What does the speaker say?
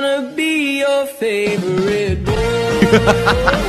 wanna be your favorite boy.